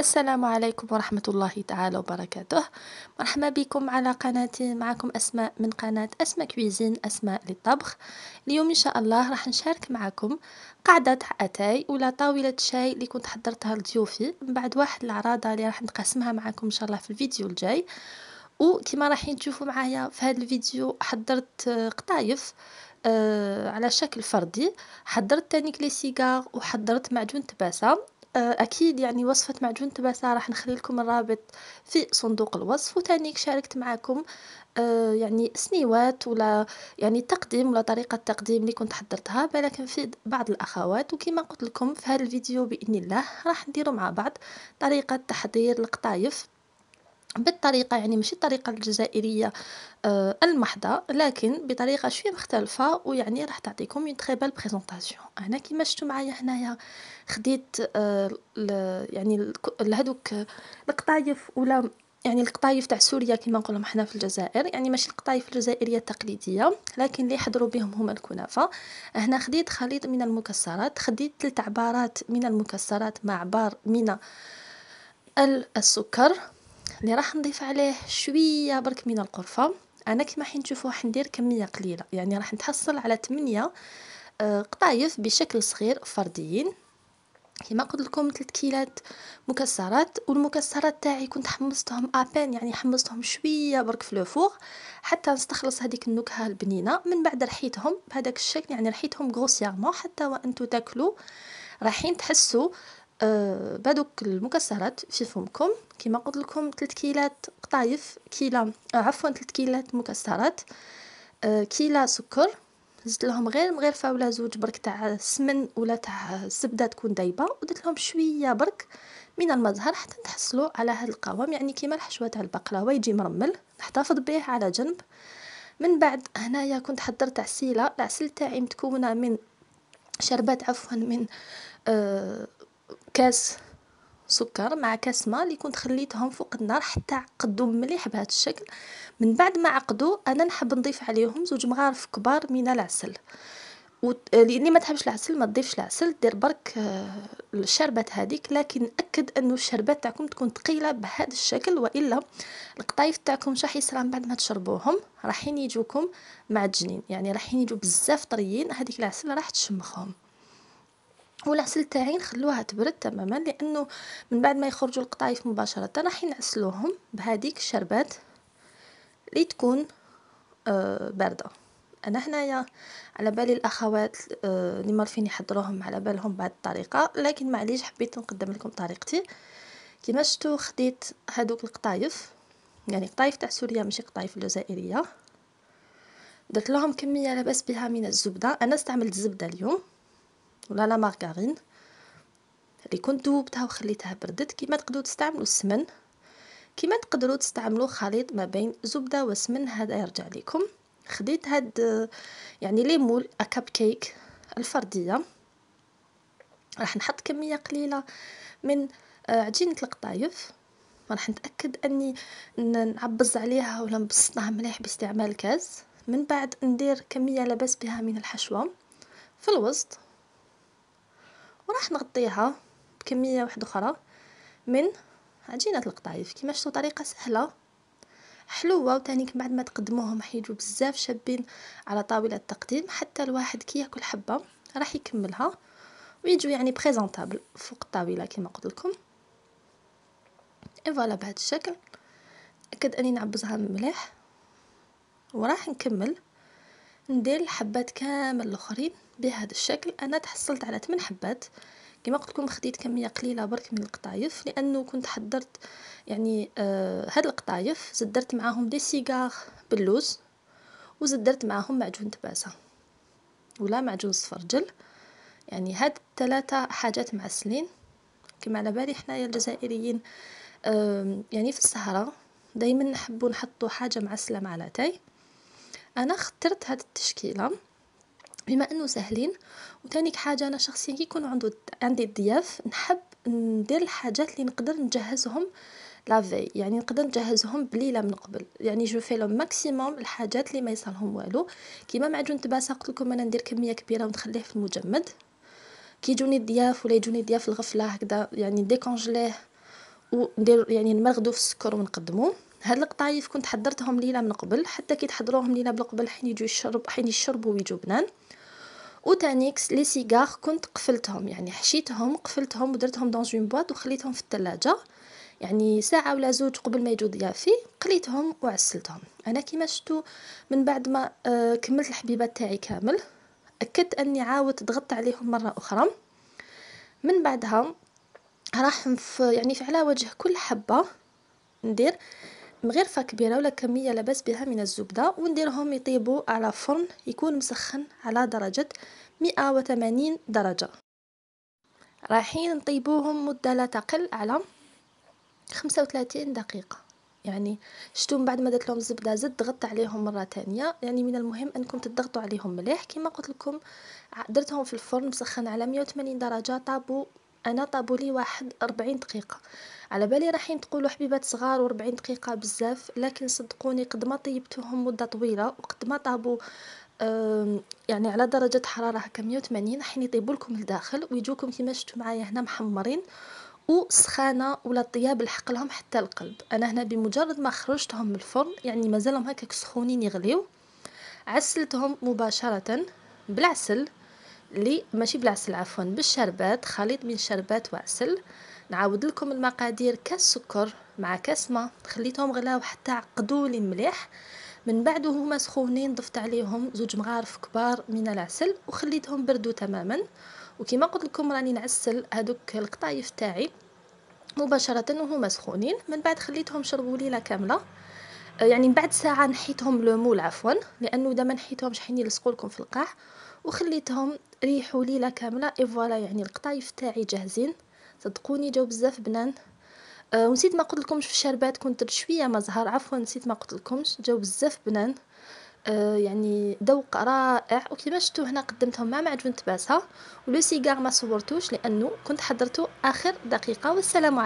السلام عليكم ورحمة الله تعالى وبركاته. مرحبا بكم على قناتي. معكم أسماء من قناة أسماء كويزين أسماء للطبخ. اليوم إن شاء الله راح نشارك معكم قاعدة أتاي ولا طاولة شاي اللي كنت حضرتها لضيوفي. من بعد واحد العراضة اللي راح نقسمها معكم إن شاء الله في الفيديو الجاي. وكما راح تشوفوا معايا في هذا الفيديو حضرت قطايف آه على شكل فردي. حضرت تانيك les cigares وحضرت معجون تباسة. آه، أكيد يعني وصفة معجون تباسة راح نخلي لكم الرابط في صندوق الوصف وتانيك شاركت معكم آه، يعني سنيوات ولا يعني تقديم ولا طريقة تقديم اللي كنت حضرتها ولكن في بعض الأخوات وكما قلت لكم في هذا الفيديو بإذن الله راح نديروا مع بعض طريقة تحضير القطايف بالطريقة يعني ماشي الطريقة الجزائرية آه المحضة لكن بطريقة شوية مختلفة ويعني راح تعطيكم une très belle présentation أنا كيما شفتوا معايا هنايا خديت آه يعني هذوك القطايف ولا يعني القطايف تاع سوريا كما نقولهم حنا في الجزائر يعني ماشي القطايف الجزائرية التقليدية لكن اللي يحضروا بهم هما الكنافة. هنا خديت خليط من المكسرات خديت ثلاث عبارات من المكسرات مع عبار من السكر. اللي راح نضيف عليه شوية برك من القرفة. أنا كما حين تشوفوا راح ندير كمية قليلة. يعني راح نتحصل على 8 آه، قطايف بشكل صغير فرديين. كما قلت لكم 3 كيلات مكسرات والمكسرات تاعي كنت حمصتهم ابان يعني حمصتهم شوية برك في الفوغ حتى نستخلص هذيك النكهة البنينة. من بعد رحيتهم بهذاك الشكل يعني رحيتهم غروسيامون حتى وأنتم تاكلوا رايحين تحسوا آه بهذوك المكسرات في فمكم. كما قلت لكم 3 كيلات قطايف كيلة آه عفوا 3 كيلات مكسرات آه كيلة سكر. زدت لهم غير مغرفة ولا زوج برك تاع سمن ولا تاع الزبدة تكون دايبة. ودرت لهم شوية برك من المزهر حتى تحصلوا على هذا القوام. يعني كيما الحشوة تاع البقلاوة يجي مرمل نحتفظ به على جنب. من بعد هنايا كنت حضرت عسيلة. العسل تاعي متكونة من شربات عفوا من آه كاس سكر مع كاس ماء اللي كنت خليتهم فوق النار حتى عقدوا مليح بهذا الشكل. من بعد ما عقدوا أنا نحب نضيف عليهم زوج مغارف كبار من العسل. لأني ما تحبش العسل ما تضيفش العسل دير برك آه، الشربات هذيك. لكن أكد أنه الشربات تاعكم تكون ثقيلة بهذا الشكل وإلا القطايف تاعكم شاح يصرى من بعد ما تشربوهم. راحين يجوكم معجنين يعني راحين يجوا بزاف طريين هذيك العسل راح تشمخهم. والعسل تاعي نخلوها تبرد تماما لأنه من بعد ما يخرجوا القطايف مباشرة راح نعسلوهم بهذيك الشربات اللي تكون آه باردة. أنا هنايا على بالي الأخوات آه اللي مارفين يحضروهم على بالهم بعد الطريقة لكن معليش حبيت نقدم لكم طريقتي. كما شفتوا خديت هذوك القطايف يعني قطايف تاع سوريا ماشي قطايف الجزائرية. درت لهم كمية لاباس بها من الزبدة. أنا استعملت الزبده اليوم. ولا لا مارغارين اللي كنت ذوبتها وخليتها بردت. كيما تقدروا تستعملوا السمن. كيما تقدروا تستعملوا خليط ما بين زبدة وسمن. هذا يرجع لكم خديت هاد يعني ليمول كاب كيك الفردية. راح نحط كمية قليلة من آه، عجينة القطايف. راح نتأكد أني نعبز عليها ولا نبسطها مليح باستعمال كاس من بعد ندير كمية لاباس بها من الحشوة في الوسط. وراح نغطيها بكمية واحدة أخرى من عجينة القطايف. كما شفتوا طريقة سهلة حلوة وتاني بعد ما تقدموهم حيجوا بزاف شابين على طاولة التقديم. حتى الواحد كي ياكل حبة راح يكملها ويجوا يعني présentable فوق الطاولة كما قلت لكم. voilà بهذا الشكل. أكد أني نعبزها مليح. وراح نكمل. ندير الحبات كامل الآخرين بهذا الشكل. أنا تحصلت على 8 حبات. كما قلت لكم خديت كمية قليلة برك من القطايف لأنه كنت حضرت يعني آه هاد القطايف زدرت معاهم دي سيجار باللوز وزدرت معاهم معجون تباسة ولا معجون صفرجل يعني هاد الثلاثه حاجات معسلين. كما على بالي حنايا الجزائريين آه يعني في السهره دائما نحبوا نحطوا حاجة معسلة مع لاتاي. أنا اخترت هاد التشكيلة بما أنه سهلين وتانيك حاجة أنا شخصيا يكون عنده عندي الضياف نحب ندير الحاجات اللي نقدر نجهزهم la veille يعني نقدر نجهزهم بليلة من قبل. يعني je fais le maximum الحاجات اللي ما يصالهم والو. كيما معجون تباسه قلت لكم أنا ندير كمية كبيرة ونخليه في المجمد. كي يجوني الضياف ولا يجوني ضياف الغفلة هكذا يعني décongeler وندير يعني نمرغدو في السكر ونقدمو. هاد القطايف كنت حضرتهم ليلة من قبل حتى كي تحضروهم ليلة من قبل حين يجوا يشرب حين يشربوا ويجوا بنان. وتانيك les cigares كنت قفلتهم يعني حشيتهم قفلتهم ودرتهم dans une boîte وخليتهم في الثلاجه يعني ساعة ولا زوج قبل ما يجوا ضيافي قليتهم وعسلتهم أنا كيما شفتوا من بعد ما آه كملت الحبيبات تاعي كامل أكدت أني عاودت ضغطت عليهم مرة أخرى. من بعدها راح في يعني في على وجه كل حبة ندير مغرفة كبيرة ولا كمية لاباس بها من الزبدة ونديرهم يطيبوا على فرن يكون مسخن على درجة مئة وثمانين درجة. رايحين نطيبوهم مدة لا تقل على خمسة وثلاثين دقيقة. يعني شتو من بعد ما درت لهم الزبدة زدت ضغطت عليهم مرة تانية. يعني من المهم أنكم تضغطوا عليهم مليح. كما قلت لكم درتهم في الفرن مسخن على 180 درجة طابوا أنا طابوا لي واحد 40 دقيقة. على بالي راحين تقولوا حبيبات صغار و40 دقيقة بزاف لكن صدقوني قد ما طيبتوهم مدة طويلة وقد ما طابوا يعني على درجة حرارة هكا 180 حين يطيبوا لكم الداخل ويجوكم كيما شفتوا معايا هنا محمرين وسخانة ولا الطياب لحق لهم حتى القلب. أنا هنا بمجرد ما خرجتهم من الفرن يعني مازالهم هكاك سخونين يغليو عسلتهم مباشرة بالعسل لي ماشي بالعسل عفوا بالشربات خليط من شربات وعسل نعاود لكم المقادير كاس سكر مع كاس ماء خليتهم غلاو حتى عقدوا لي مليح. من بعد وهما سخونين ضفت عليهم زوج مغارف كبار من العسل وخليتهم بردوا تماما. وكما قلت لكم راني نعسل هذوك القطايف تاعي مباشرة وهما سخونين. من بعد خليتهم شربوا ليلة كاملة. آه، يعني من بعد ساعة نحيتهم لومول عفوا لأنه إذا ما نحيتهمش حين يلصقوا في القاع. وخليتهم ريحوا ليلة كاملة إي فوالا يعني القطايف تاعي جاهزين. صدقوني جاو بزاف بنان. أه ونسيت ما قلت لكمش في الشربات كنت شوية ما زهر عفوا نسيت ما قلت لكمش. جاو بزاف بنان. آه، يعني ذوق رائع. وكما شفتوا هنا قدمتهم مع معجون تباسة ولو سيجار ما صورتوش لأنه كنت حضرته آخر دقيقة والسلام عليكم.